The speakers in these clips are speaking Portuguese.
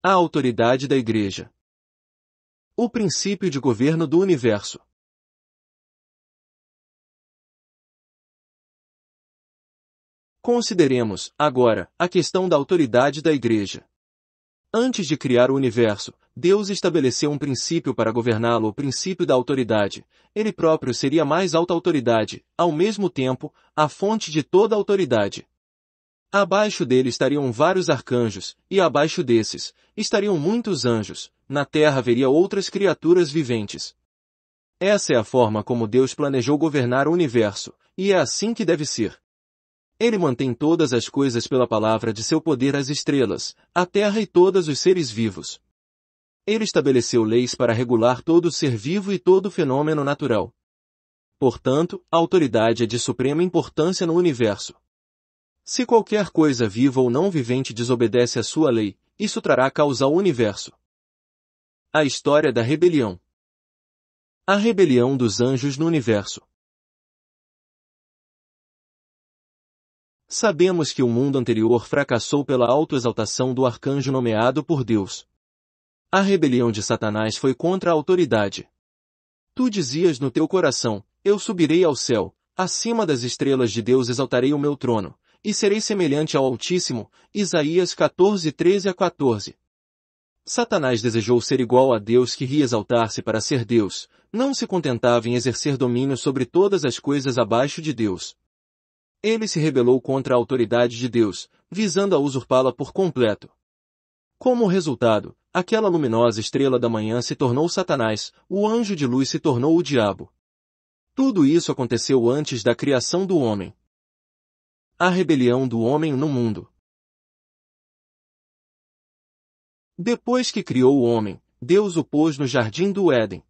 A autoridade da Igreja. O princípio de governo do universo. Consideremos, agora, a questão da autoridade da Igreja. Antes de criar o universo, Deus estabeleceu um princípio para governá-lo, o princípio da autoridade. Ele próprio seria a mais alta autoridade, ao mesmo tempo, a fonte de toda autoridade. Abaixo dele estariam vários arcanjos, e abaixo desses, estariam muitos anjos. Na terra haveria outras criaturas viventes. Essa é a forma como Deus planejou governar o universo, e é assim que deve ser. Ele mantém todas as coisas pela palavra de seu poder as estrelas, a terra e todos os seres vivos. Ele estabeleceu leis para regular todo ser vivo e todo fenômeno natural. Portanto, a autoridade é de suprema importância no universo. Se qualquer coisa viva ou não vivente desobedece à sua lei, isso trará causa ao universo. A história da rebelião. A rebelião dos anjos no universo. Sabemos que o mundo anterior fracassou pela autoexaltação do arcanjo nomeado por Deus. A rebelião de Satanás foi contra a autoridade. Tu dizias no teu coração, eu subirei ao céu, acima das estrelas de Deus exaltarei o meu trono, e serei semelhante ao Altíssimo, Isaías 14, 13 a 14. Satanás desejou ser igual a Deus que ria exaltar-se para ser Deus, não se contentava em exercer domínio sobre todas as coisas abaixo de Deus. Ele se rebelou contra a autoridade de Deus, visando a usurpá-la por completo. Como resultado, aquela luminosa estrela da manhã se tornou Satanás, o anjo de luz se tornou o diabo. Tudo isso aconteceu antes da criação do homem. A rebelião do homem no mundo. Depois que criou o homem, Deus o pôs no jardim do Éden.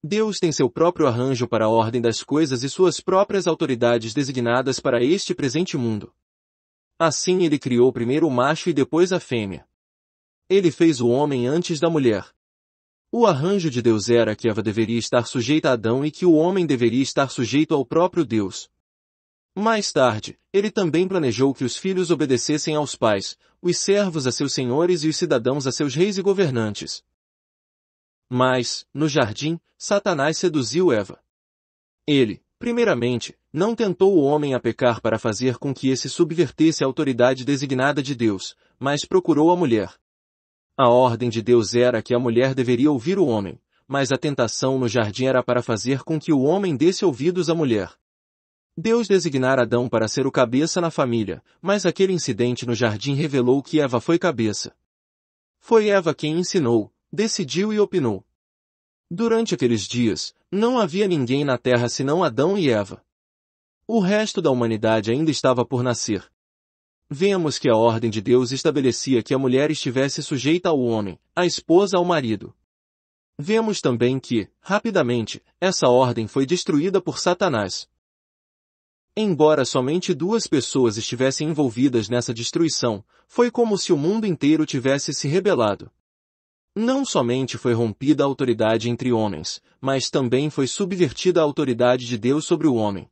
Deus tem seu próprio arranjo para a ordem das coisas e suas próprias autoridades designadas para este presente mundo. Assim ele criou primeiro o macho e depois a fêmea. Ele fez o homem antes da mulher. O arranjo de Deus era que Eva deveria estar sujeita a Adão e que o homem deveria estar sujeito ao próprio Deus. Mais tarde, ele também planejou que os filhos obedecessem aos pais, os servos a seus senhores e os cidadãos a seus reis e governantes. Mas, no jardim, Satanás seduziu Eva. Ele, primeiramente, não tentou o homem a pecar para fazer com que esse subvertesse a autoridade designada de Deus, mas procurou a mulher. A ordem de Deus era que a mulher deveria ouvir o homem, mas a tentação no jardim era para fazer com que o homem desse ouvidos à mulher. Deus designara Adão para ser o cabeça na família, mas aquele incidente no jardim revelou que Eva foi cabeça. Foi Eva quem ensinou, decidiu e opinou. Durante aqueles dias, não havia ninguém na terra senão Adão e Eva. O resto da humanidade ainda estava por nascer. Vemos que a ordem de Deus estabelecia que a mulher estivesse sujeita ao homem, a esposa ao marido. Vemos também que, rapidamente, essa ordem foi destruída por Satanás. Embora somente duas pessoas estivessem envolvidas nessa destruição, foi como se o mundo inteiro tivesse se rebelado. Não somente foi rompida a autoridade entre homens, mas também foi subvertida a autoridade de Deus sobre o homem.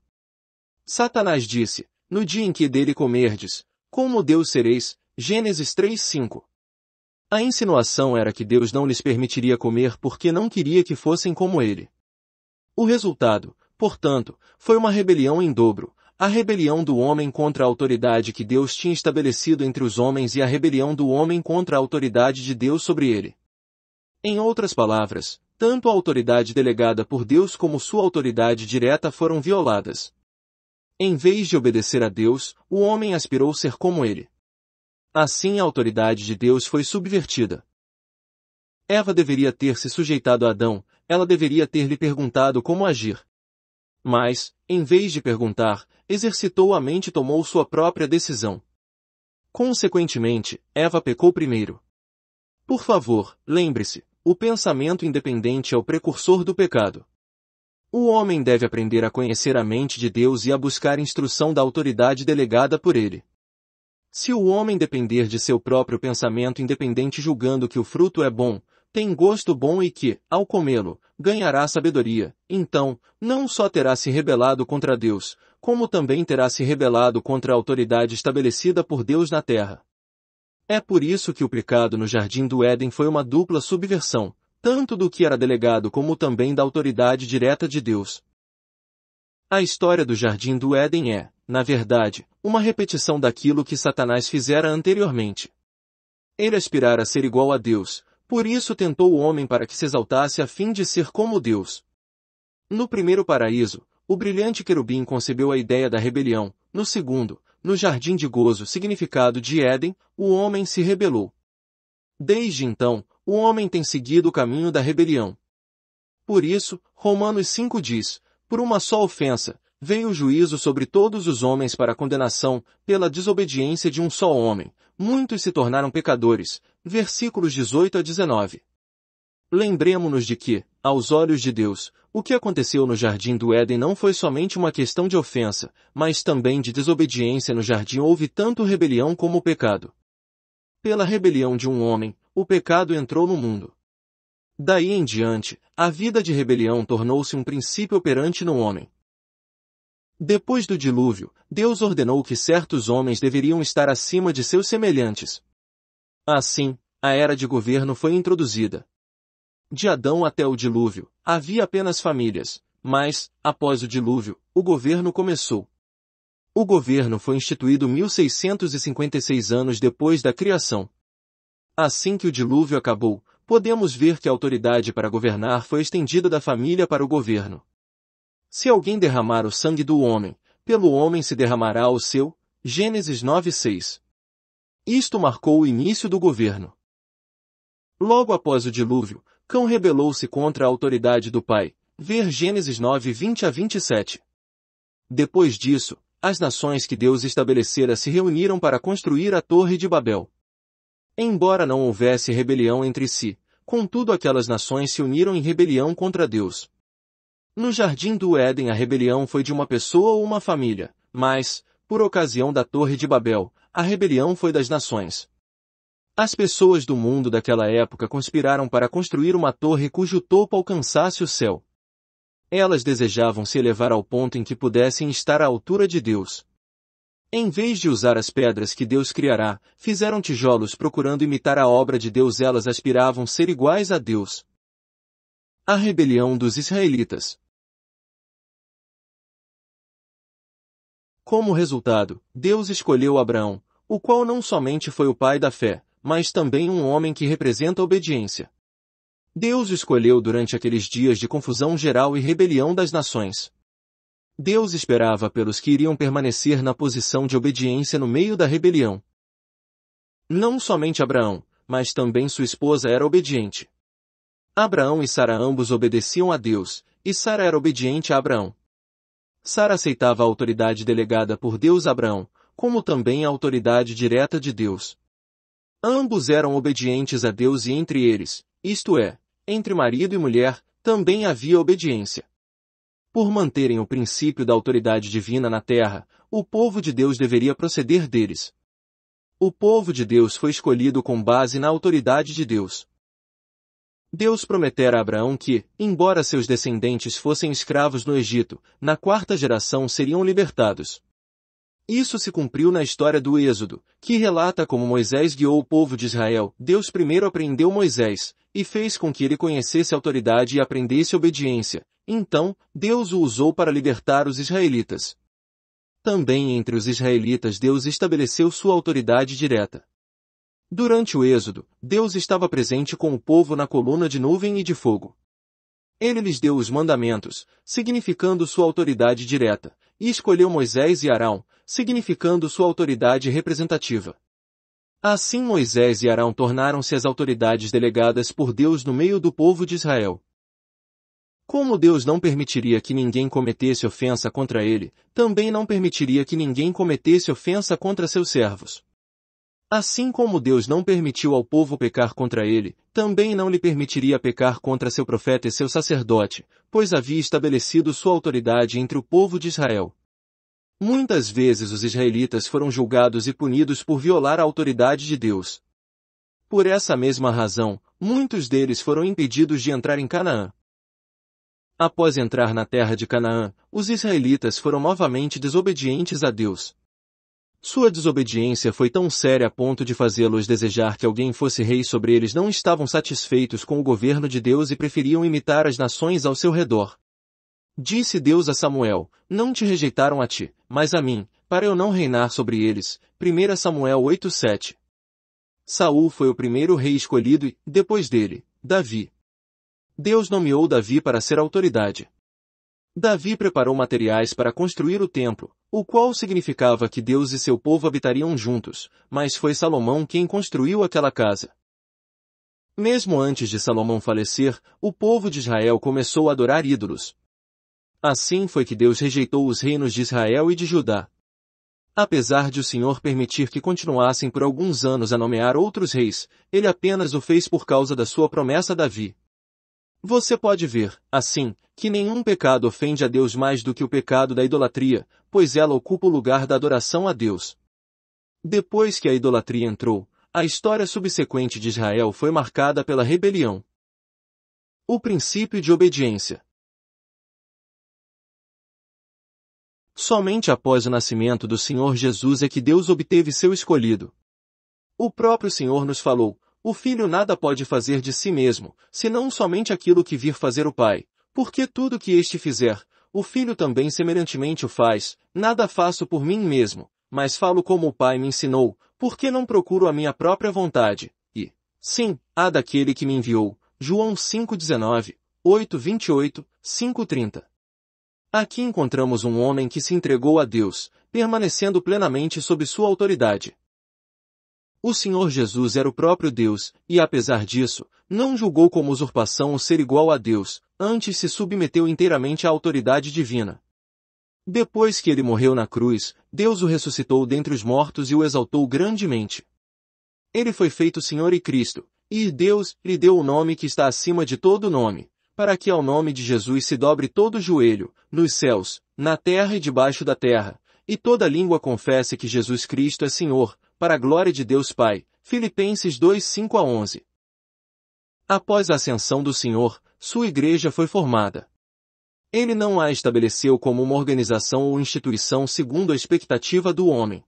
Satanás disse, no dia em que dele comerdes, como Deus sereis, Gênesis 3:5. A insinuação era que Deus não lhes permitiria comer porque não queria que fossem como ele. O resultado, portanto, foi uma rebelião em dobro, a rebelião do homem contra a autoridade que Deus tinha estabelecido entre os homens e a rebelião do homem contra a autoridade de Deus sobre ele. Em outras palavras, tanto a autoridade delegada por Deus como sua autoridade direta foram violadas. Em vez de obedecer a Deus, o homem aspirou ser como ele. Assim a autoridade de Deus foi subvertida. Eva deveria ter se sujeitado a Adão, ela deveria ter lhe perguntado como agir. Mas, em vez de perguntar, exercitou a mente e tomou sua própria decisão. Consequentemente, Eva pecou primeiro. Por favor, lembre-se, o pensamento independente é o precursor do pecado. O homem deve aprender a conhecer a mente de Deus e a buscar instrução da autoridade delegada por ele. Se o homem depender de seu próprio pensamento independente julgando que o fruto é bom, tem gosto bom e que, ao comê-lo, ganhará sabedoria, então, não só terá se rebelado contra Deus, como também terá se rebelado contra a autoridade estabelecida por Deus na terra. É por isso que o pecado no jardim do Éden foi uma dupla subversão, tanto do que era delegado como também da autoridade direta de Deus. A história do jardim do Éden é, na verdade, uma repetição daquilo que Satanás fizera anteriormente. Ele aspirara a ser igual a Deus, por isso tentou o homem para que se exaltasse a fim de ser como Deus. No primeiro paraíso, o brilhante querubim concebeu a ideia da rebelião, no segundo, no jardim de gozo significado de Éden, o homem se rebelou. Desde então, o homem tem seguido o caminho da rebelião. Por isso, Romanos 5 diz, por uma só ofensa, veio o juízo sobre todos os homens para condenação, pela desobediência de um só homem, muitos se tornaram pecadores. Versículos 18 a 19. Lembremos-nos de que, aos olhos de Deus, o que aconteceu no jardim do Éden não foi somente uma questão de ofensa, mas também de desobediência no jardim houve tanto rebelião como pecado. Pela rebelião de um homem, o pecado entrou no mundo. Daí em diante, a vida de rebelião tornou-se um princípio operante no homem. Depois do dilúvio, Deus ordenou que certos homens deveriam estar acima de seus semelhantes. Assim, a era de governo foi introduzida. De Adão até o dilúvio, havia apenas famílias, mas, após o dilúvio, o governo começou. O governo foi instituído 1656 anos depois da criação. Assim que o dilúvio acabou, podemos ver que a autoridade para governar foi estendida da família para o governo. Se alguém derramar o sangue do homem, pelo homem se derramará o seu. Gênesis 9:6. Isto marcou o início do governo. Logo após o dilúvio, Cão rebelou-se contra a autoridade do pai. Ver Gênesis 9, 20 a 27. Depois disso, as nações que Deus estabelecera se reuniram para construir a Torre de Babel. Embora não houvesse rebelião entre si, contudo aquelas nações se uniram em rebelião contra Deus. No jardim do Éden a rebelião foi de uma pessoa ou uma família, mas, por ocasião da Torre de Babel, a rebelião foi das nações. As pessoas do mundo daquela época conspiraram para construir uma torre cujo topo alcançasse o céu. Elas desejavam se elevar ao ponto em que pudessem estar à altura de Deus. Em vez de usar as pedras que Deus criará, fizeram tijolos procurando imitar a obra de Deus elas aspiravam ser iguais a Deus. A rebelião dos israelitas. Como resultado, Deus escolheu Abraão, o qual não somente foi o pai da fé, mas também um homem que representa obediência. Deus escolheu durante aqueles dias de confusão geral e rebelião das nações. Deus esperava pelos que iriam permanecer na posição de obediência no meio da rebelião. Não somente Abraão, mas também sua esposa era obediente. Abraão e Sara ambos obedeciam a Deus, e Sara era obediente a Abraão. Sara aceitava a autoridade delegada por Deus a Abraão, como também a autoridade direta de Deus. Ambos eram obedientes a Deus e entre eles, isto é, entre marido e mulher, também havia obediência. Por manterem o princípio da autoridade divina na terra, o povo de Deus deveria proceder deles. O povo de Deus foi escolhido com base na autoridade de Deus. Deus prometera a Abraão que, embora seus descendentes fossem escravos no Egito, na quarta geração seriam libertados. Isso se cumpriu na história do Êxodo, que relata como Moisés guiou o povo de Israel. Deus primeiro apreendeu Moisés, e fez com que ele conhecesse autoridade e aprendesse obediência. Então, Deus o usou para libertar os israelitas. Também entre os israelitas Deus estabeleceu sua autoridade direta. Durante o Êxodo, Deus estava presente com o povo na coluna de nuvem e de fogo. Ele lhes deu os mandamentos, significando sua autoridade direta, e escolheu Moisés e Arão, significando sua autoridade representativa. Assim Moisés e Arão tornaram-se as autoridades delegadas por Deus no meio do povo de Israel. Como Deus não permitiria que ninguém cometesse ofensa contra ele, também não permitiria que ninguém cometesse ofensa contra seus servos. Assim como Deus não permitiu ao povo pecar contra ele, também não lhe permitiria pecar contra seu profeta e seu sacerdote, pois havia estabelecido sua autoridade entre o povo de Israel. Muitas vezes os israelitas foram julgados e punidos por violar a autoridade de Deus. Por essa mesma razão, muitos deles foram impedidos de entrar em Canaã. Após entrar na terra de Canaã, os israelitas foram novamente desobedientes a Deus. Sua desobediência foi tão séria a ponto de fazê-los desejar que alguém fosse rei sobre eles não estavam satisfeitos com o governo de Deus e preferiam imitar as nações ao seu redor. Disse Deus a Samuel, não te rejeitaram a ti, mas a mim, para eu não reinar sobre eles. 1 Samuel 8:7 Saul foi o primeiro rei escolhido e, depois dele, Davi. Deus nomeou Davi para ser autoridade. Davi preparou materiais para construir o templo, o qual significava que Deus e seu povo habitariam juntos, mas foi Salomão quem construiu aquela casa. Mesmo antes de Salomão falecer, o povo de Israel começou a adorar ídolos. Assim foi que Deus rejeitou os reinos de Israel e de Judá. Apesar de o Senhor permitir que continuassem por alguns anos a nomear outros reis, ele apenas o fez por causa da sua promessa a Davi. Você pode ver, assim, que nenhum pecado ofende a Deus mais do que o pecado da idolatria, pois ela ocupa o lugar da adoração a Deus. Depois que a idolatria entrou, a história subsequente de Israel foi marcada pela rebelião. O princípio de obediência. Somente após o nascimento do Senhor Jesus é que Deus obteve seu escolhido. O próprio Senhor nos falou, o filho nada pode fazer de si mesmo, senão somente aquilo que vir fazer o pai, porque tudo que este fizer, o filho também semelhantemente o faz, nada faço por mim mesmo, mas falo como o pai me ensinou, porque não procuro a minha própria vontade, e, sim, a daquele que me enviou. João 5,19, 8,28, 5,30. Aqui encontramos um homem que se entregou a Deus, permanecendo plenamente sob sua autoridade. O Senhor Jesus era o próprio Deus, e apesar disso, não julgou como usurpação o ser igual a Deus, antes se submeteu inteiramente à autoridade divina. Depois que ele morreu na cruz, Deus o ressuscitou dentre os mortos e o exaltou grandemente. Ele foi feito Senhor e Cristo, e Deus lhe deu o nome que está acima de todo nome, para que ao nome de Jesus se dobre todo o joelho, nos céus, na terra e debaixo da terra, e toda língua confesse que Jesus Cristo é Senhor, para a glória de Deus Pai. Filipenses 2, 5 a 11. Após a ascensão do Senhor, sua igreja foi formada. Ele não a estabeleceu como uma organização ou instituição segundo a expectativa do homem.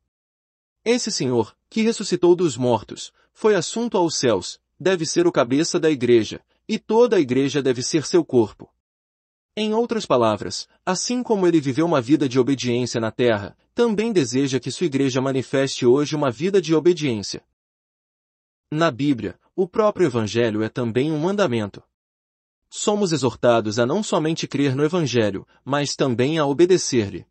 Esse Senhor, que ressuscitou dos mortos, foi assunto aos céus, deve ser o cabeça da igreja, e toda a igreja deve ser seu corpo. Em outras palavras, assim como ele viveu uma vida de obediência na terra, também deseja que sua igreja manifeste hoje uma vida de obediência. Na Bíblia, o próprio Evangelho é também um mandamento. Somos exortados a não somente crer no Evangelho, mas também a obedecer-lhe.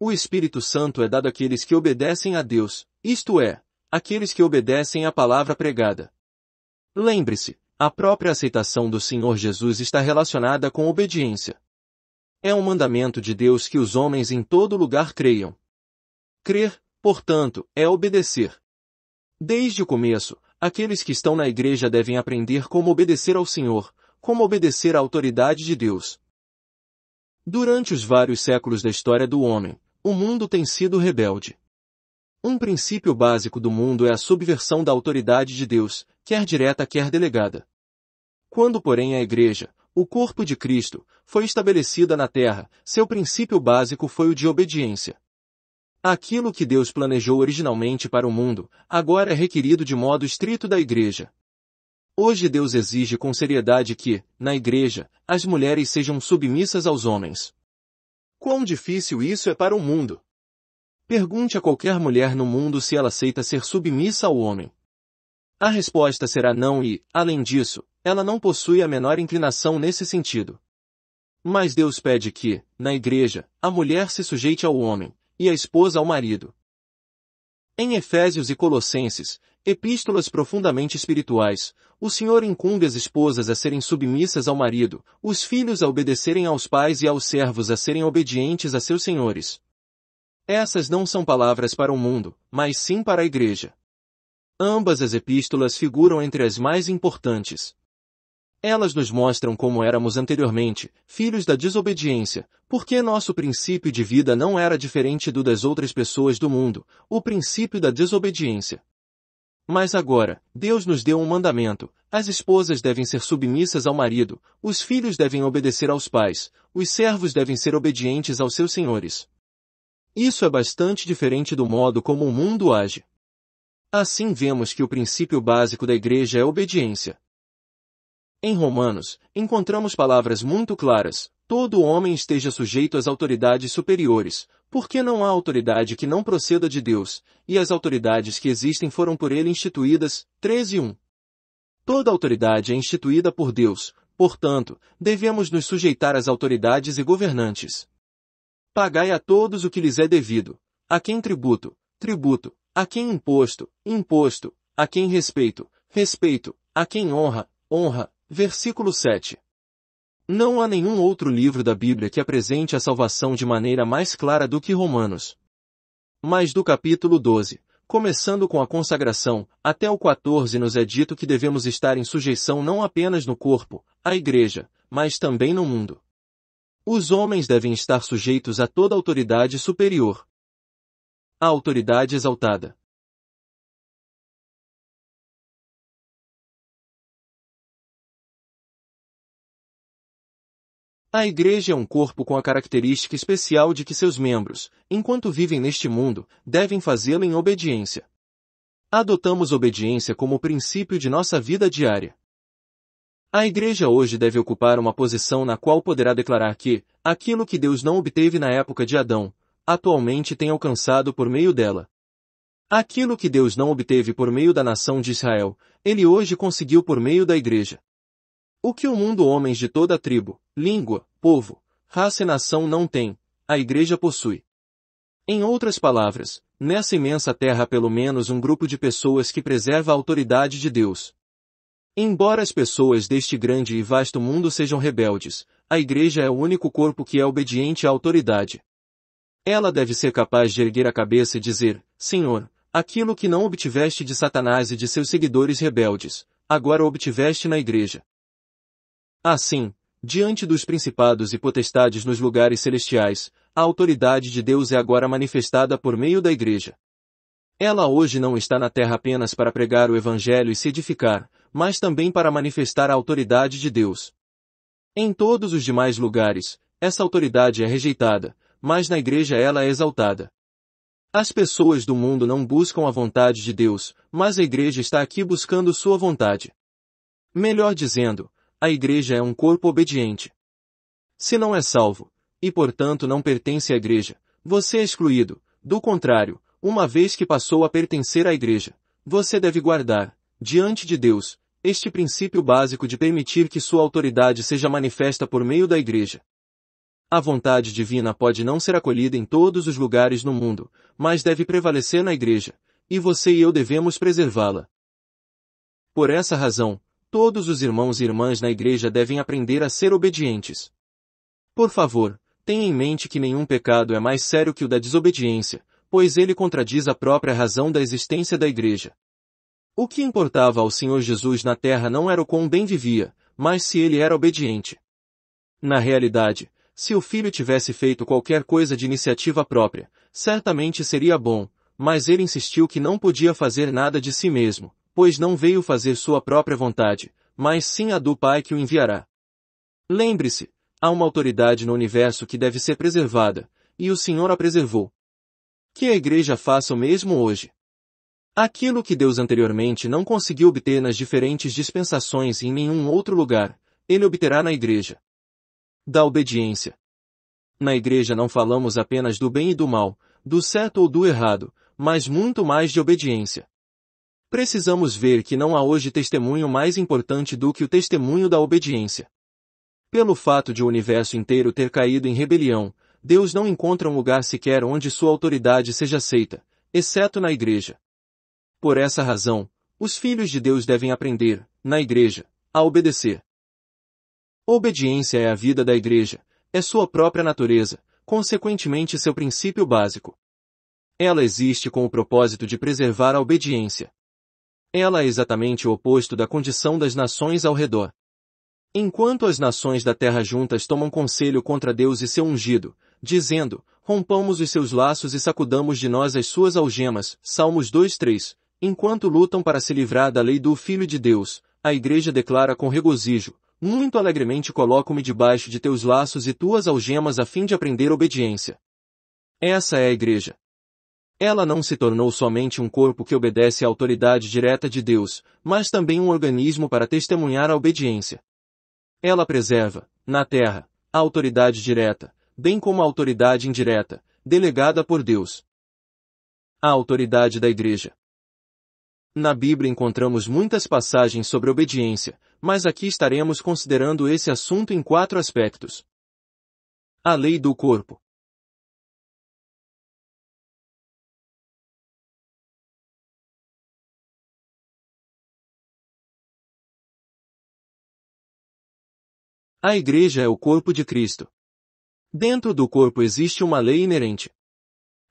O Espírito Santo é dado àqueles que obedecem a Deus, isto é, àqueles que obedecem à palavra pregada. Lembre-se, a própria aceitação do Senhor Jesus está relacionada com obediência. É um mandamento de Deus que os homens em todo lugar creiam. Crer, portanto, é obedecer. Desde o começo, aqueles que estão na igreja devem aprender como obedecer ao Senhor, como obedecer à autoridade de Deus. Durante os vários séculos da história do homem, o mundo tem sido rebelde. Um princípio básico do mundo é a subversão da autoridade de Deus, quer direta quer delegada. Quando porém a igreja, o corpo de Cristo, foi estabelecida na terra, seu princípio básico foi o de obediência. Aquilo que Deus planejou originalmente para o mundo, agora é requerido de modo estrito da igreja. Hoje Deus exige com seriedade que, na igreja, as mulheres sejam submissas aos homens. Quão difícil isso é para o mundo! Pergunte a qualquer mulher no mundo se ela aceita ser submissa ao homem. A resposta será não e, além disso, ela não possui a menor inclinação nesse sentido. Mas Deus pede que, na igreja, a mulher se sujeite ao homem, e a esposa ao marido. Em Efésios e Colossenses, epístolas profundamente espirituais, o Senhor incumbe as esposas a serem submissas ao marido, os filhos a obedecerem aos pais e aos servos a serem obedientes a seus senhores. Essas não são palavras para o mundo, mas sim para a igreja. Ambas as epístolas figuram entre as mais importantes. Elas nos mostram como éramos anteriormente, filhos da desobediência, porque nosso princípio de vida não era diferente do das outras pessoas do mundo, o princípio da desobediência. Mas agora, Deus nos deu um mandamento, as esposas devem ser submissas ao marido, os filhos devem obedecer aos pais, os servos devem ser obedientes aos seus senhores. Isso é bastante diferente do modo como o mundo age. Assim vemos que o princípio básico da igreja é obediência. Em Romanos, encontramos palavras muito claras, todo homem esteja sujeito às autoridades superiores, porque não há autoridade que não proceda de Deus, e as autoridades que existem foram por ele instituídas, 13 1. Toda autoridade é instituída por Deus, portanto, devemos nos sujeitar às autoridades e governantes. Pagai a todos o que lhes é devido, a quem tributo, tributo, a quem imposto, imposto, a quem respeito, respeito, a quem honra, honra, Versículo 7. Não há nenhum outro livro da Bíblia que apresente a salvação de maneira mais clara do que Romanos. Mas do capítulo 12, começando com a consagração, até o 14 nos é dito que devemos estar em sujeição não apenas no corpo, a igreja, mas também no mundo. Os homens devem estar sujeitos a toda autoridade superior. A autoridade exaltada. A igreja é um corpo com a característica especial de que seus membros, enquanto vivem neste mundo, devem fazê-lo em obediência. Adotamos obediência como princípio de nossa vida diária. A igreja hoje deve ocupar uma posição na qual poderá declarar que, aquilo que Deus não obteve na época de Adão, atualmente tem alcançado por meio dela. Aquilo que Deus não obteve por meio da nação de Israel, ele hoje conseguiu por meio da igreja. O que o mundo homens de toda tribo, língua, povo, raça e nação não tem, a igreja possui. Em outras palavras, nessa imensa terra há pelo menos um grupo de pessoas que preserva a autoridade de Deus. Embora as pessoas deste grande e vasto mundo sejam rebeldes, a igreja é o único corpo que é obediente à autoridade. Ela deve ser capaz de erguer a cabeça e dizer, Senhor, aquilo que não obtiveste de Satanás e de seus seguidores rebeldes, agora obtiveste na igreja. Assim, diante dos principados e potestades nos lugares celestiais, a autoridade de Deus é agora manifestada por meio da Igreja. Ela hoje não está na terra apenas para pregar o Evangelho e se edificar, mas também para manifestar a autoridade de Deus. Em todos os demais lugares, essa autoridade é rejeitada, mas na Igreja ela é exaltada. As pessoas do mundo não buscam a vontade de Deus, mas a Igreja está aqui buscando sua vontade. Melhor dizendo, a igreja é um corpo obediente. Se não é salvo, e portanto não pertence à igreja, você é excluído. Do contrário, uma vez que passou a pertencer à igreja, você deve guardar, diante de Deus, este princípio básico de permitir que sua autoridade seja manifesta por meio da igreja. A vontade divina pode não ser acolhida em todos os lugares no mundo, mas deve prevalecer na igreja, e você e eu devemos preservá-la. Por essa razão, Todos os irmãos e irmãs na igreja devem aprender a ser obedientes. Por favor, tenha em mente que nenhum pecado é mais sério que o da desobediência, pois ele contradiz a própria razão da existência da igreja. O que importava ao Senhor Jesus na terra não era o quão bem vivia, mas se ele era obediente. Na realidade, se o filho tivesse feito qualquer coisa de iniciativa própria, certamente seria bom, mas ele insistiu que não podia fazer nada de si mesmo, pois não veio fazer sua própria vontade, mas sim a do Pai que o enviará. Lembre-se, há uma autoridade no universo que deve ser preservada, e o Senhor a preservou. Que a igreja faça o mesmo hoje. Aquilo que Deus anteriormente não conseguiu obter nas diferentes dispensações e em nenhum outro lugar, ele obterá na igreja. Da obediência. Na igreja não falamos apenas do bem e do mal, do certo ou do errado, mas muito mais de obediência. Precisamos ver que não há hoje testemunho mais importante do que o testemunho da obediência. Pelo fato de o universo inteiro ter caído em rebelião, Deus não encontra um lugar sequer onde sua autoridade seja aceita, exceto na igreja. Por essa razão, os filhos de Deus devem aprender, na igreja, a obedecer. Obediência é a vida da igreja, é sua própria natureza, consequentemente seu princípio básico. Ela existe com o propósito de preservar a obediência. Ela é exatamente o oposto da condição das nações ao redor. Enquanto as nações da terra juntas tomam conselho contra Deus e seu ungido, dizendo, rompamos os seus laços e sacudamos de nós as suas algemas, Salmos 2:3, enquanto lutam para se livrar da lei do Filho de Deus, a igreja declara com regozijo, muito alegremente coloco-me debaixo de teus laços e tuas algemas a fim de aprender obediência. Essa é a igreja. Ela não se tornou somente um corpo que obedece à autoridade direta de Deus, mas também um organismo para testemunhar a obediência. Ela preserva, na terra, a autoridade direta, bem como a autoridade indireta, delegada por Deus. A autoridade da igreja. Na Bíblia encontramos muitas passagens sobre obediência, mas aqui estaremos considerando esse assunto em quatro aspectos. A lei do corpo. A igreja é o corpo de Cristo. Dentro do corpo existe uma lei inerente.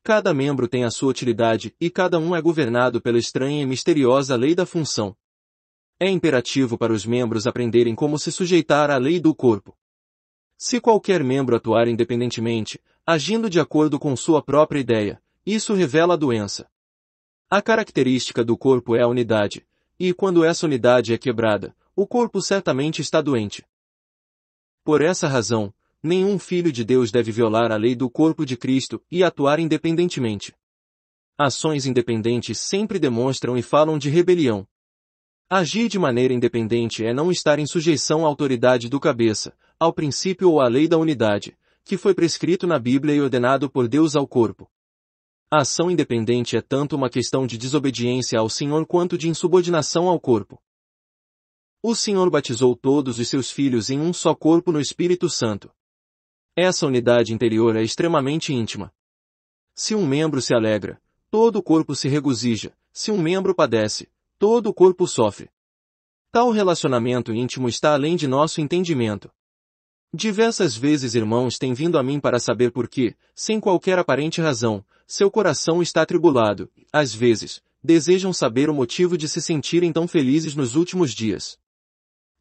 Cada membro tem a sua utilidade e cada um é governado pela estranha e misteriosa lei da função. É imperativo para os membros aprenderem como se sujeitar à lei do corpo. Se qualquer membro atuar independentemente, agindo de acordo com sua própria ideia, isso revela a doença. A característica do corpo é a unidade, e quando essa unidade é quebrada, o corpo certamente está doente. Por essa razão, nenhum filho de Deus deve violar a lei do corpo de Cristo e atuar independentemente. Ações independentes sempre demonstram e falam de rebelião. Agir de maneira independente é não estar em sujeição à autoridade do cabeça, ao princípio ou à lei da unidade, que foi prescrito na Bíblia e ordenado por Deus ao corpo. A ação independente é tanto uma questão de desobediência ao Senhor quanto de insubordinação ao corpo. O Senhor batizou todos os seus filhos em um só corpo no Espírito Santo. Essa unidade interior é extremamente íntima. Se um membro se alegra, todo o corpo se regozija, se um membro padece, todo o corpo sofre. Tal relacionamento íntimo está além de nosso entendimento. Diversas vezes irmãos têm vindo a mim para saber por que, sem qualquer aparente razão, seu coração está atribulado, às vezes, desejam saber o motivo de se sentirem tão felizes nos últimos dias.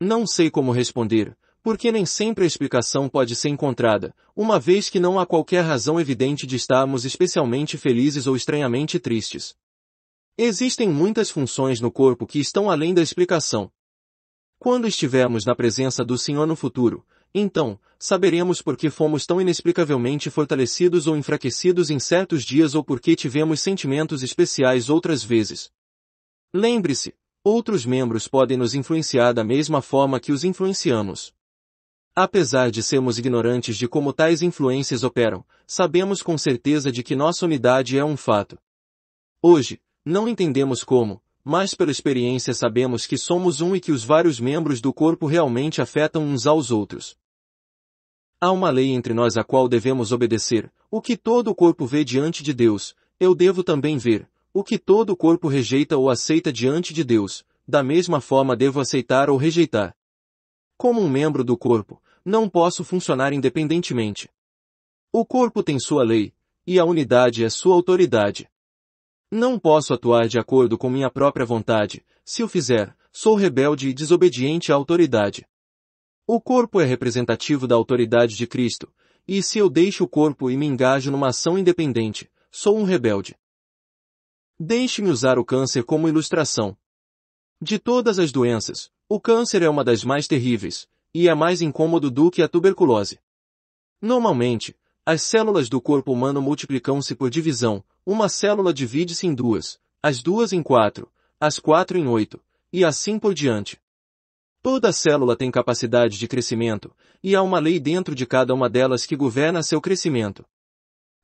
Não sei como responder, porque nem sempre a explicação pode ser encontrada, uma vez que não há qualquer razão evidente de estarmos especialmente felizes ou estranhamente tristes. Existem muitas funções no corpo que estão além da explicação. Quando estivermos na presença do Senhor no futuro, então, saberemos por que fomos tão inexplicavelmente fortalecidos ou enfraquecidos em certos dias ou por que tivemos sentimentos especiais outras vezes. Lembre-se, Outros membros podem nos influenciar da mesma forma que os influenciamos. Apesar de sermos ignorantes de como tais influências operam, sabemos com certeza de que nossa unidade é um fato. Hoje, não entendemos como, mas pela experiência sabemos que somos um e que os vários membros do corpo realmente afetam uns aos outros. Há uma lei entre nós a qual devemos obedecer, o que todo o corpo vê diante de Deus, eu devo também ver, o que todo o corpo rejeita ou aceita diante de Deus, da mesma forma devo aceitar ou rejeitar. Como um membro do corpo, não posso funcionar independentemente. O corpo tem sua lei, e a unidade é sua autoridade. Não posso atuar de acordo com minha própria vontade, se o fizer, sou rebelde e desobediente à autoridade. O corpo é representativo da autoridade de Cristo, e se eu deixo o corpo e me engajo numa ação independente, sou um rebelde. Deixe-me usar o câncer como ilustração. De todas as doenças, o câncer é uma das mais terríveis, e é mais incômodo do que a tuberculose. Normalmente, as células do corpo humano multiplicam-se por divisão, uma célula divide-se em duas, as duas em quatro, as quatro em oito, e assim por diante. Toda célula tem capacidade de crescimento, e há uma lei dentro de cada uma delas que governa seu crescimento.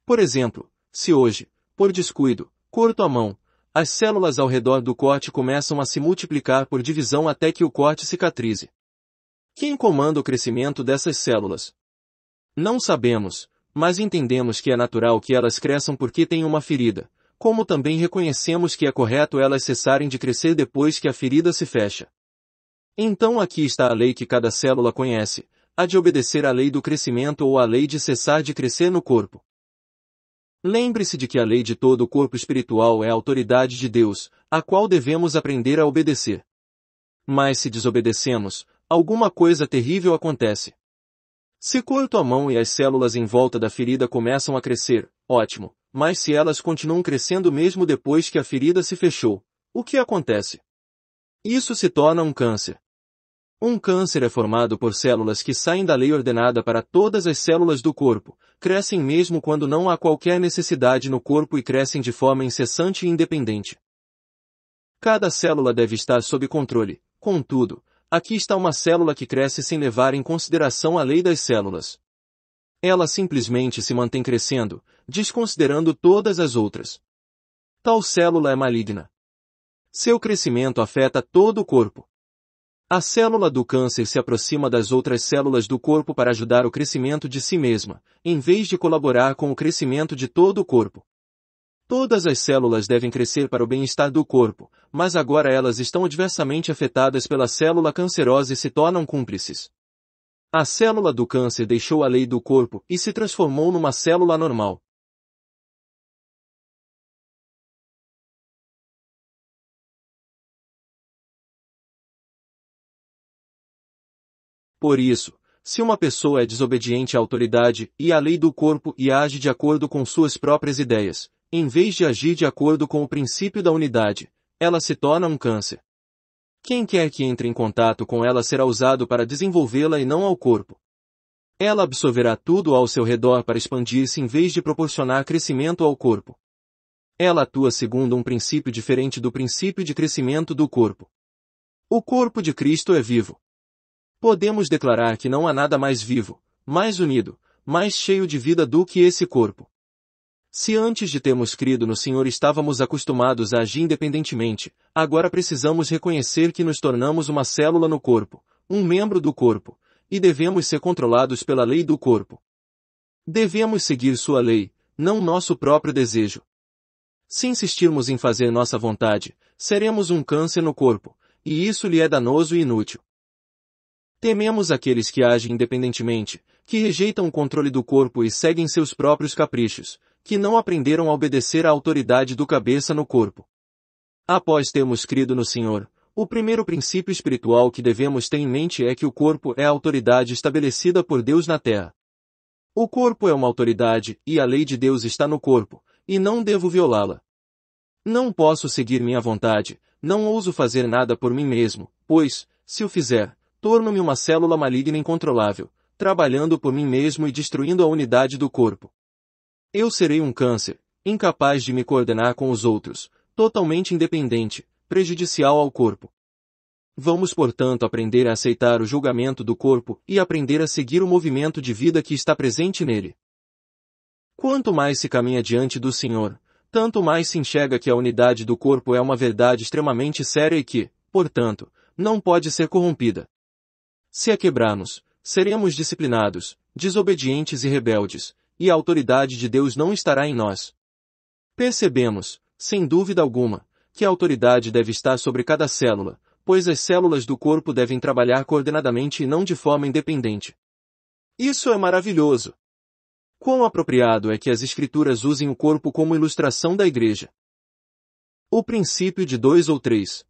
Por exemplo, se hoje, por descuido, Corto a mão. As células ao redor do corte começam a se multiplicar por divisão até que o corte cicatrize. Quem comanda o crescimento dessas células? Não sabemos, mas entendemos que é natural que elas cresçam porque têm uma ferida, como também reconhecemos que é correto elas cessarem de crescer depois que a ferida se fecha. Então aqui está a lei que cada célula conhece, a de obedecer à lei do crescimento ou à lei de cessar de crescer no corpo. Lembre-se de que a lei de todo o corpo espiritual é a autoridade de Deus, a qual devemos aprender a obedecer. Mas se desobedecemos, alguma coisa terrível acontece. Se corto a mão e as células em volta da ferida começam a crescer, ótimo, mas se elas continuam crescendo mesmo depois que a ferida se fechou, o que acontece? Isso se torna um câncer. Um câncer é formado por células que saem da lei ordenada para todas as células do corpo, crescem mesmo quando não há qualquer necessidade no corpo e crescem de forma incessante e independente. Cada célula deve estar sob controle, contudo, aqui está uma célula que cresce sem levar em consideração a lei das células. Ela simplesmente se mantém crescendo, desconsiderando todas as outras. Tal célula é maligna. Seu crescimento afeta todo o corpo. A célula do câncer se aproxima das outras células do corpo para ajudar o crescimento de si mesma, em vez de colaborar com o crescimento de todo o corpo. Todas as células devem crescer para o bem-estar do corpo, mas agora elas estão adversamente afetadas pela célula cancerosa e se tornam cúmplices. A célula do câncer deixou a lei do corpo e se transformou numa célula normal. Por isso, se uma pessoa é desobediente à autoridade e à lei do corpo e age de acordo com suas próprias ideias, em vez de agir de acordo com o princípio da unidade, ela se torna um câncer. Quem quer que entre em contato com ela será usado para desenvolvê-la e não ao corpo. Ela absorverá tudo ao seu redor para expandir-se em vez de proporcionar crescimento ao corpo. Ela atua segundo um princípio diferente do princípio de crescimento do corpo. O corpo de Cristo é vivo. Podemos declarar que não há nada mais vivo, mais unido, mais cheio de vida do que esse corpo. Se antes de termos crido no Senhor estávamos acostumados a agir independentemente, agora precisamos reconhecer que nos tornamos uma célula no corpo, um membro do corpo, e devemos ser controlados pela lei do corpo. Devemos seguir sua lei, não nosso próprio desejo. Se insistirmos em fazer nossa vontade, seremos um câncer no corpo, e isso lhe é danoso e inútil. Tememos aqueles que agem independentemente, que rejeitam o controle do corpo e seguem seus próprios caprichos, que não aprenderam a obedecer à autoridade do cabeça no corpo. Após termos crido no Senhor, o primeiro princípio espiritual que devemos ter em mente é que o corpo é a autoridade estabelecida por Deus na terra. O corpo é uma autoridade, e a lei de Deus está no corpo, e não devo violá-la. Não posso seguir minha vontade, não ouso fazer nada por mim mesmo, pois, se o fizer, torno-me uma célula maligna incontrolável, trabalhando por mim mesmo e destruindo a unidade do corpo. Eu serei um câncer, incapaz de me coordenar com os outros, totalmente independente, prejudicial ao corpo. Vamos, portanto, aprender a aceitar o julgamento do corpo e aprender a seguir o movimento de vida que está presente nele. Quanto mais se caminha diante do Senhor, tanto mais se enxerga que a unidade do corpo é uma verdade extremamente séria e que, portanto, não pode ser corrompida. Se a quebrarmos, seremos disciplinados, desobedientes e rebeldes, e a autoridade de Deus não estará em nós. Percebemos, sem dúvida alguma, que a autoridade deve estar sobre cada célula, pois as células do corpo devem trabalhar coordenadamente e não de forma independente. Isso é maravilhoso! Quão apropriado é que as Escrituras usem o corpo como ilustração da Igreja. O princípio de dois ou três.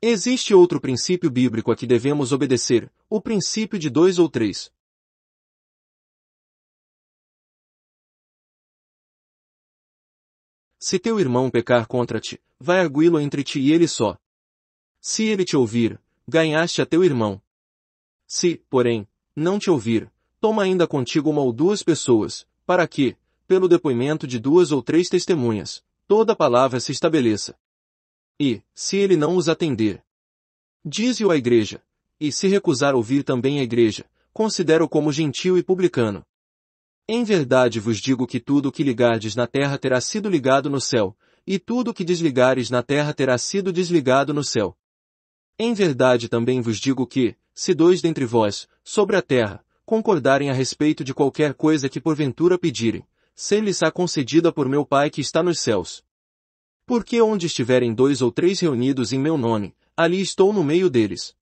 Existe outro princípio bíblico a que devemos obedecer, o princípio de dois ou três. Se teu irmão pecar contra ti, vai arguí-lo entre ti e ele só. Se ele te ouvir, ganhaste a teu irmão. Se, porém, não te ouvir, toma ainda contigo uma ou duas pessoas, para que, pelo depoimento de duas ou três testemunhas, toda palavra se estabeleça. E, se ele não os atender, dize-o à igreja, e se recusar ouvir também a igreja, considera-o como gentil e publicano. Em verdade vos digo que tudo o que ligardes na terra terá sido ligado no céu, e tudo o que desligares na terra terá sido desligado no céu. Em verdade também vos digo que, se dois dentre vós, sobre a terra, concordarem a respeito de qualquer coisa que porventura pedirem, ser-lhes-á concedida por meu Pai que está nos céus. Porque onde estiverem dois ou três reunidos em meu nome, ali estou no meio deles.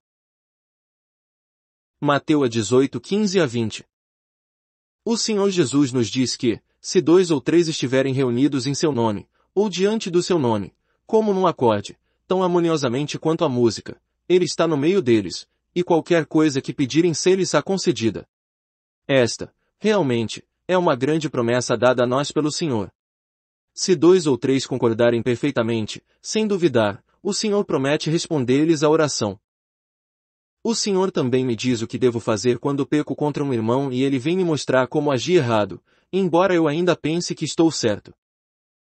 Mateus 18, 15 a 20 o Senhor Jesus nos diz que, se dois ou três estiverem reunidos em seu nome, ou diante do seu nome, como num acorde, tão harmoniosamente quanto a música, ele está no meio deles, e qualquer coisa que pedirem ser-lhes a concedida. Esta, realmente, é uma grande promessa dada a nós pelo Senhor. Se dois ou três concordarem perfeitamente, sem duvidar, o Senhor promete responder-lhes a oração. O Senhor também me diz o que devo fazer quando peco contra um irmão e ele vem me mostrar como agir errado, embora eu ainda pense que estou certo.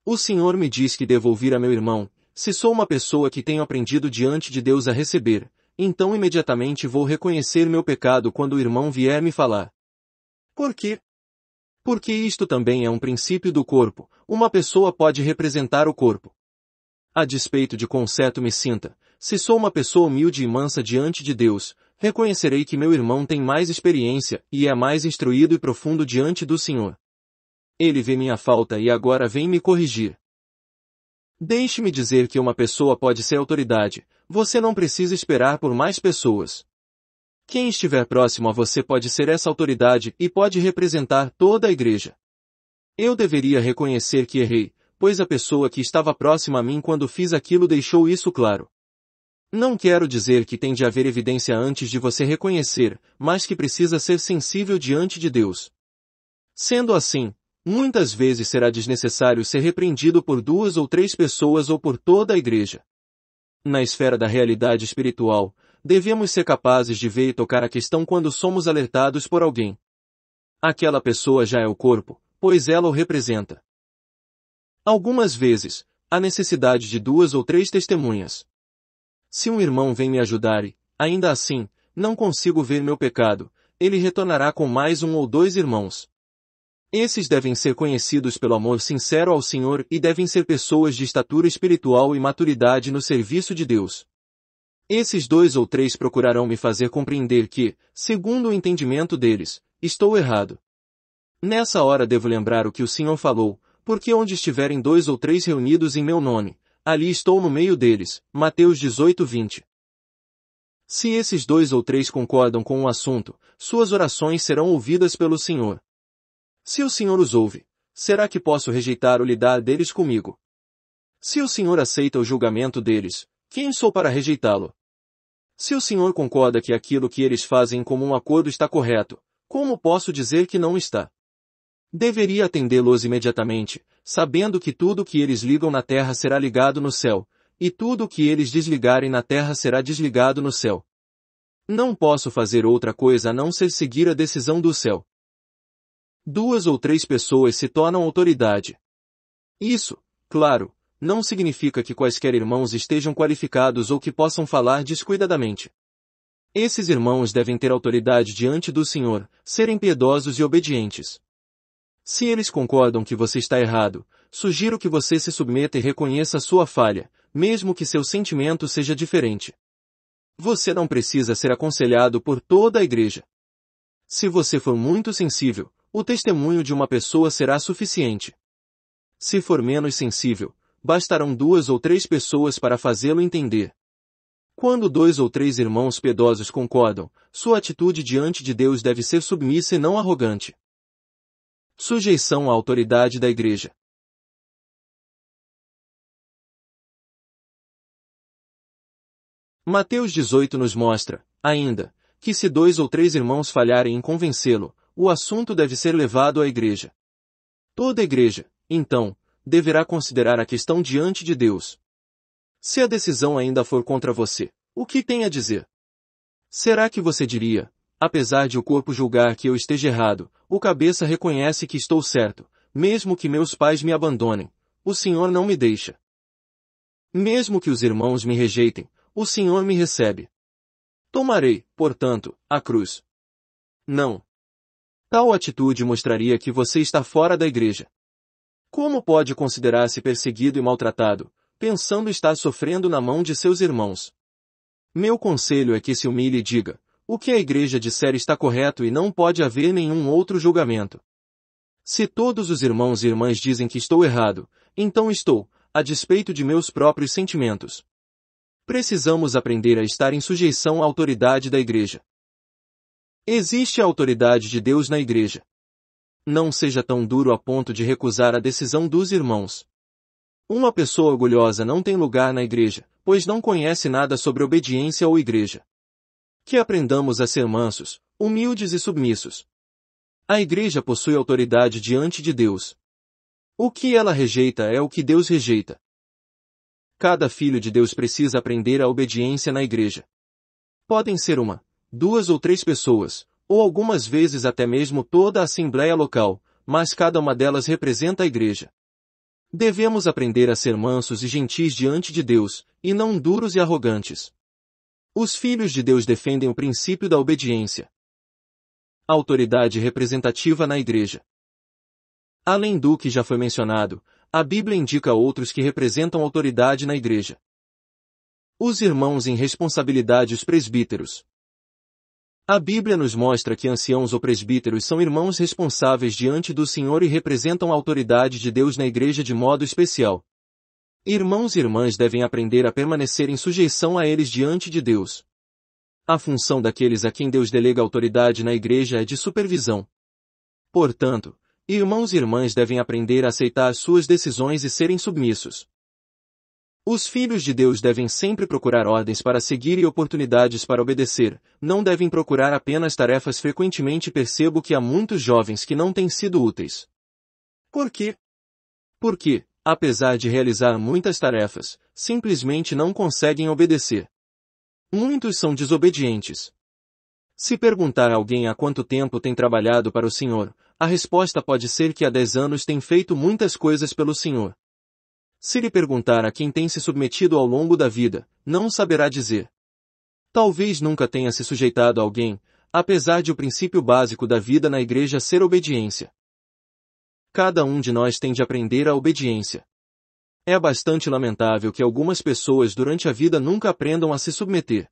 O Senhor me diz que devo ouvir a meu irmão, se sou uma pessoa que tenho aprendido diante de Deus a receber, então imediatamente vou reconhecer meu pecado quando o irmão vier me falar. Por quê? Porque isto também é um princípio do corpo, uma pessoa pode representar o corpo. A despeito de quão certo me sinta, se sou uma pessoa humilde e mansa diante de Deus, reconhecerei que meu irmão tem mais experiência e é mais instruído e profundo diante do Senhor. Ele vê minha falta e agora vem me corrigir. Deixe-me dizer que uma pessoa pode ser autoridade, você não precisa esperar por mais pessoas. Quem estiver próximo a você pode ser essa autoridade e pode representar toda a igreja. Eu deveria reconhecer que errei, pois a pessoa que estava próxima a mim quando fiz aquilo deixou isso claro. Não quero dizer que tem de haver evidência antes de você reconhecer, mas que precisa ser sensível diante de Deus. Sendo assim, Muitas vezes será desnecessário ser repreendido por duas ou três pessoas ou por toda a igreja. Na esfera da realidade espiritual, devemos ser capazes de ver e tocar a questão quando somos alertados por alguém. Aquela pessoa já é o corpo, pois ela o representa. Algumas vezes, há necessidade de duas ou três testemunhas. Se um irmão vem me ajudar e, ainda assim, não consigo ver meu pecado, ele retornará com mais um ou dois irmãos. Esses devem ser conhecidos pelo amor sincero ao Senhor e devem ser pessoas de estatura espiritual e maturidade no serviço de Deus. Esses dois ou três procurarão me fazer compreender que, segundo o entendimento deles, estou errado. Nessa hora devo lembrar o que o Senhor falou, porque onde estiverem dois ou três reunidos em meu nome, ali estou no meio deles. Mateus 18, 20. Se esses dois ou três concordam com o assunto, suas orações serão ouvidas pelo Senhor. Se o Senhor os ouve, será que posso rejeitar o lidar deles comigo? Se o Senhor aceita o julgamento deles, quem sou para rejeitá-lo? Se o Senhor concorda que aquilo que eles fazem como um acordo está correto, como posso dizer que não está? Deveria atendê-los imediatamente, sabendo que tudo que eles ligam na terra será ligado no céu, e tudo que eles desligarem na terra será desligado no céu. Não posso fazer outra coisa a não ser seguir a decisão do céu. Duas ou três pessoas se tornam autoridade. Isso, claro, não significa que quaisquer irmãos estejam qualificados ou que possam falar descuidadamente. Esses irmãos devem ter autoridade diante do Senhor, serem piedosos e obedientes. Se eles concordam que você está errado, sugiro que você se submeta e reconheça sua falha, mesmo que seu sentimento seja diferente. Você não precisa ser aconselhado por toda a igreja. Se você for muito sensível, o testemunho de uma pessoa será suficiente. Se for menos sensível, bastarão duas ou três pessoas para fazê-lo entender. Quando dois ou três irmãos piedosos concordam, sua atitude diante de Deus deve ser submissa e não arrogante. Sujeição à autoridade da igreja. Mateus 18 nos mostra, ainda, que se dois ou três irmãos falharem em convencê-lo, o assunto deve ser levado à igreja. Toda igreja, então, deverá considerar a questão diante de Deus. Se a decisão ainda for contra você, o que tem a dizer? Será que você diria, apesar de o corpo julgar que eu esteja errado, o cabeça reconhece que estou certo, mesmo que meus pais me abandonem, o Senhor não me deixa. Mesmo que os irmãos me rejeitem, o Senhor me recebe. Tomarei, portanto, a cruz. Não, Tal atitude mostraria que você está fora da igreja. Como pode considerar-se perseguido e maltratado, pensando estar sofrendo na mão de seus irmãos? Meu conselho é que se humilhe e diga, o que a igreja disser está correto e não pode haver nenhum outro julgamento. Se todos os irmãos e irmãs dizem que estou errado, então estou, a despeito de meus próprios sentimentos. Precisamos aprender a estar em sujeição à autoridade da igreja. Existe a autoridade de Deus na igreja. Não seja tão duro a ponto de recusar a decisão dos irmãos. Uma pessoa orgulhosa não tem lugar na igreja, pois não conhece nada sobre obediência ou igreja. Que aprendamos a ser mansos, humildes e submissos. A igreja possui autoridade diante de Deus. O que ela rejeita é o que Deus rejeita. Cada filho de Deus precisa aprender a obediência na igreja. Podem ser uma, duas ou três pessoas, ou algumas vezes até mesmo toda a assembleia local, mas cada uma delas representa a igreja. Devemos aprender a ser mansos e gentis diante de Deus, e não duros e arrogantes. Os filhos de Deus defendem o princípio da obediência. Autoridade representativa na igreja. Além do que já foi mencionado, a Bíblia indica outros que representam autoridade na igreja. Os irmãos em responsabilidade os presbíteros. A Bíblia nos mostra que anciãos ou presbíteros são irmãos responsáveis diante do Senhor e representam a autoridade de Deus na igreja de modo especial. Irmãos e irmãs devem aprender a permanecer em sujeição a eles diante de Deus. A função daqueles a quem Deus delega autoridade na igreja é de supervisão. Portanto, irmãos e irmãs devem aprender a aceitar suas decisões e serem submissos. Os filhos de Deus devem sempre procurar ordens para seguir e oportunidades para obedecer, não devem procurar apenas tarefas frequentemente percebo que há muitos jovens que não têm sido úteis. Por quê? Porque, apesar de realizar muitas tarefas, simplesmente não conseguem obedecer. Muitos são desobedientes. Se perguntar a alguém há quanto tempo tem trabalhado para o Senhor, a resposta pode ser que há dez anos tem feito muitas coisas pelo Senhor. Se lhe perguntar a quem tem se submetido ao longo da vida, não saberá dizer. Talvez nunca tenha se sujeitado a alguém, apesar de o princípio básico da vida na igreja ser obediência. Cada um de nós tem de aprender a obediência. É bastante lamentável que algumas pessoas durante a vida nunca aprendam a se submeter.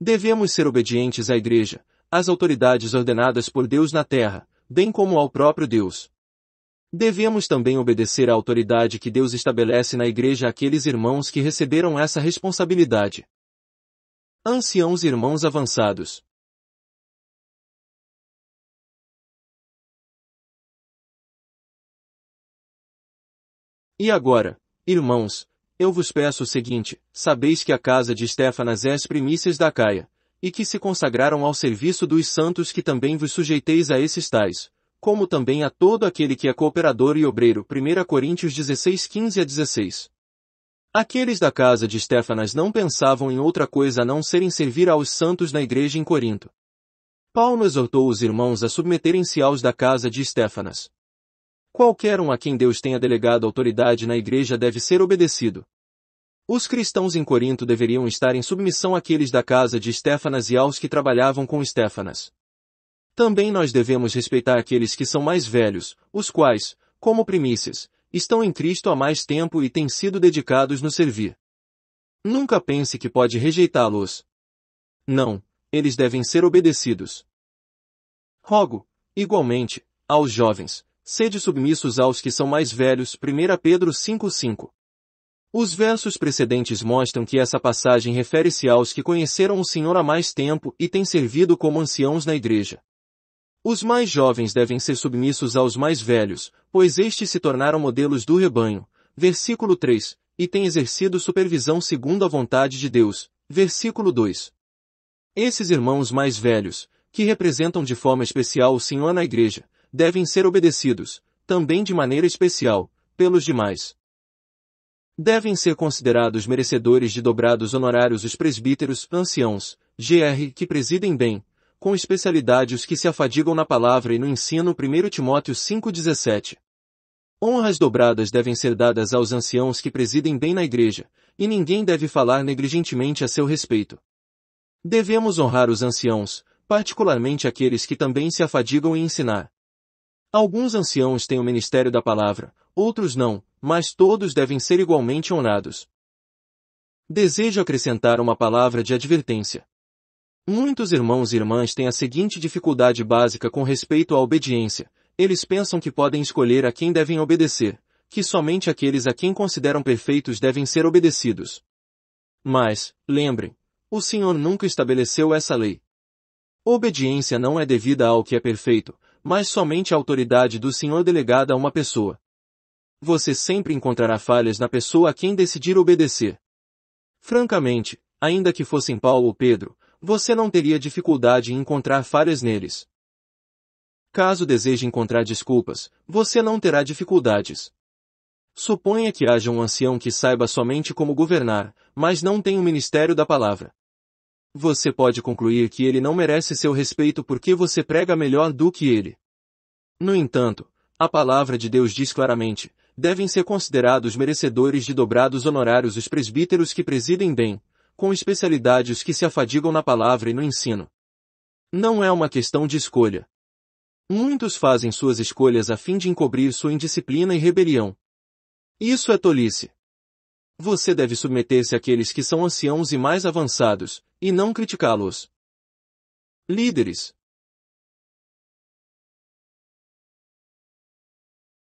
Devemos ser obedientes à igreja, às autoridades ordenadas por Deus na terra, bem como ao próprio Deus. Devemos também obedecer à autoridade que Deus estabelece na igreja àqueles irmãos que receberam essa responsabilidade. Anciãos irmãos avançados. E agora, irmãos, eu vos peço o seguinte, sabeis que a casa de Estéfanas é as primícias da Caia, e que se consagraram ao serviço dos santos que também vos sujeiteis a esses tais, como também a todo aquele que é cooperador e obreiro. 1 Coríntios 16, 15 a 16. Aqueles da casa de Estéfanas não pensavam em outra coisa a não serem servir aos santos na igreja em Corinto. Paulo exortou os irmãos a submeterem-se aos da casa de Estéfanas. Qualquer um a quem Deus tenha delegado autoridade na igreja deve ser obedecido. Os cristãos em Corinto deveriam estar em submissão àqueles da casa de Estéfanas e aos que trabalhavam com Estéfanas. Também nós devemos respeitar aqueles que são mais velhos, os quais, como primícias, estão em Cristo há mais tempo e têm sido dedicados no servir. Nunca pense que pode rejeitá-los. Não, eles devem ser obedecidos. Rogo, igualmente, aos jovens, sede submissos aos que são mais velhos. 1 Pedro 5:5. Os versos precedentes mostram que essa passagem refere-se aos que conheceram o Senhor há mais tempo e têm servido como anciãos na igreja. Os mais jovens devem ser submissos aos mais velhos, pois estes se tornaram modelos do rebanho. Versículo 3. E têm exercido supervisão segundo a vontade de Deus. Versículo 2. Esses irmãos mais velhos, que representam de forma especial o Senhor na igreja, devem ser obedecidos, também de maneira especial, pelos demais. Devem ser considerados merecedores de dobrados honorários os presbíteros, anciãos, gr, que presidem bem, com especialidade os que se afadigam na palavra e no ensino 1 Timóteo 5,17. Honras dobradas devem ser dadas aos anciãos que presidem bem na igreja, e ninguém deve falar negligentemente a seu respeito. Devemos honrar os anciãos, particularmente aqueles que também se afadigam em ensinar. Alguns anciãos têm o ministério da palavra, outros não, mas todos devem ser igualmente honrados. Desejo acrescentar uma palavra de advertência. Muitos irmãos e irmãs têm a seguinte dificuldade básica com respeito à obediência. Eles pensam que podem escolher a quem devem obedecer, que somente aqueles a quem consideram perfeitos devem ser obedecidos. Mas, lembrem, o Senhor nunca estabeleceu essa lei. Obediência não é devida ao que é perfeito, mas somente à autoridade do Senhor delegada a uma pessoa. Você sempre encontrará falhas na pessoa a quem decidir obedecer. Francamente, ainda que fossem Paulo ou Pedro, você não teria dificuldade em encontrar falhas neles. Caso deseje encontrar desculpas, você não terá dificuldades. Suponha que haja um ancião que saiba somente como governar, mas não tem o ministério da palavra. Você pode concluir que ele não merece seu respeito porque você prega melhor do que ele. No entanto, a palavra de Deus diz claramente, devem ser considerados merecedores de dobrados honorários os presbíteros que presidem bem, com especialidade os que se afadigam na palavra e no ensino. Não é uma questão de escolha. Muitos fazem suas escolhas a fim de encobrir sua indisciplina e rebelião. Isso é tolice. Você deve submeter-se àqueles que são anciãos e mais avançados, e não criticá-los. Líderes.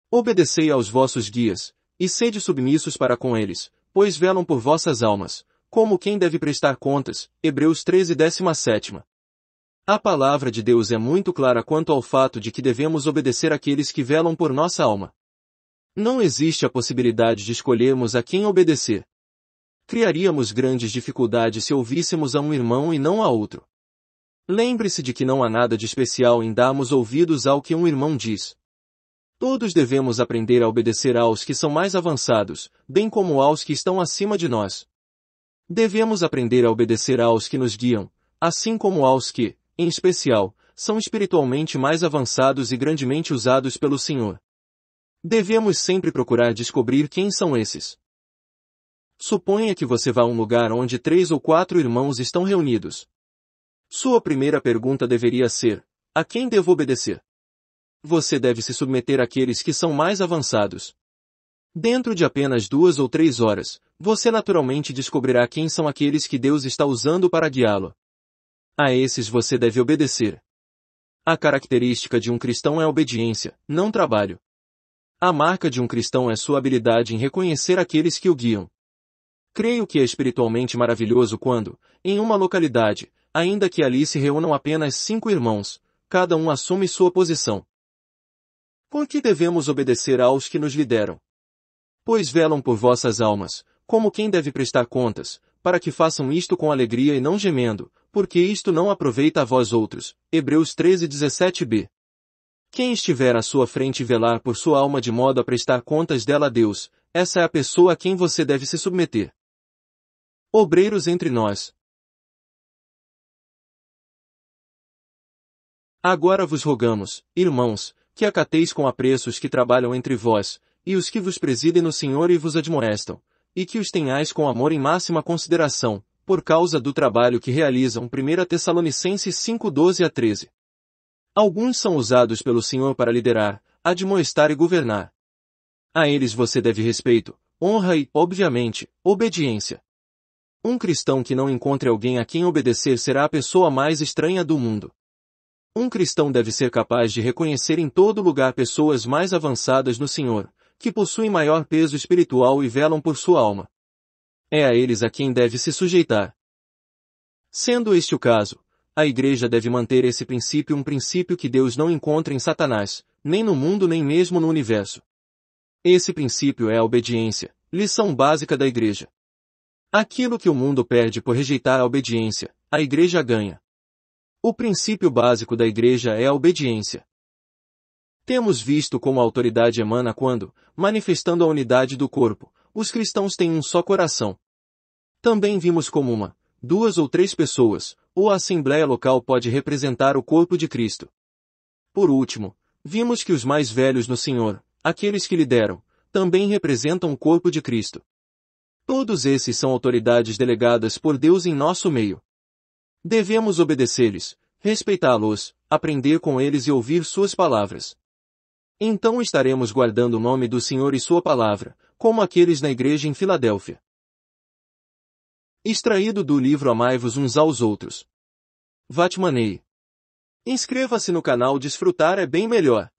Obedecei aos vossos guias, e sede submissos para com eles, pois velam por vossas almas, como quem deve prestar contas. Hebreus 13, 17. A palavra de Deus é muito clara quanto ao fato de que devemos obedecer àqueles que velam por nossa alma. Não existe a possibilidade de escolhermos a quem obedecer. Criaríamos grandes dificuldades se ouvíssemos a um irmão e não a outro. Lembre-se de que não há nada de especial em darmos ouvidos ao que um irmão diz. Todos devemos aprender a obedecer aos que são mais avançados, bem como aos que estão acima de nós. Devemos aprender a obedecer aos que nos guiam, assim como aos que, em especial, são espiritualmente mais avançados e grandemente usados pelo Senhor. Devemos sempre procurar descobrir quem são esses. Suponha que você vá a um lugar onde três ou quatro irmãos estão reunidos. Sua primeira pergunta deveria ser: a quem devo obedecer? Você deve se submeter àqueles que são mais avançados. Dentro de apenas duas ou três horas, você naturalmente descobrirá quem são aqueles que Deus está usando para guiá-lo. A esses você deve obedecer. A característica de um cristão é obediência, não trabalho. A marca de um cristão é sua habilidade em reconhecer aqueles que o guiam. Creio que é espiritualmente maravilhoso quando, em uma localidade, ainda que ali se reúnam apenas cinco irmãos, cada um assume sua posição. Por que devemos obedecer aos que nos lideram? Pois velam por vossas almas, como quem deve prestar contas, para que façam isto com alegria e não gemendo, porque isto não aproveita a vós outros. Hebreus 13, 17b. Quem estiver à sua frente velar por sua alma de modo a prestar contas dela a Deus, essa é a pessoa a quem você deve se submeter. Obreiros entre nós. Agora vos rogamos, irmãos, que acateis com apreço os que trabalham entre vós, e os que vos presidem no Senhor e vos admoestam, e que os tenhais com amor em máxima consideração, por causa do trabalho que realizam 1 Tessalonicenses 5, 12 a 13. Alguns são usados pelo Senhor para liderar, admoestar e governar. A eles você deve respeito, honra e, obviamente, obediência. Um cristão que não encontre alguém a quem obedecer será a pessoa mais estranha do mundo. Um cristão deve ser capaz de reconhecer em todo lugar pessoas mais avançadas no Senhor, que possuem maior peso espiritual e velam por sua alma. É a eles a quem deve se sujeitar. Sendo este o caso, a igreja deve manter esse princípio um princípio que Deus não encontra em Satanás, nem no mundo nem mesmo no universo. Esse princípio é a obediência, lição básica da igreja. Aquilo que o mundo perde por rejeitar a obediência, a igreja ganha. O princípio básico da igreja é a obediência. Temos visto como a autoridade emana quando, manifestando a unidade do corpo, os cristãos têm um só coração. Também vimos como uma, duas ou três pessoas, ou a assembleia local pode representar o corpo de Cristo. Por último, vimos que os mais velhos no Senhor, aqueles que lideram, também representam o corpo de Cristo. Todos esses são autoridades delegadas por Deus em nosso meio. Devemos obedecer-lhes, respeitá-los, aprender com eles e ouvir suas palavras. Então estaremos guardando o nome do Senhor e sua palavra, como aqueles na igreja em Filadélfia. Extraído do livro Amai-vos uns aos outros. Vatmanei. Inscreva-se no canal Desfrutar é bem melhor.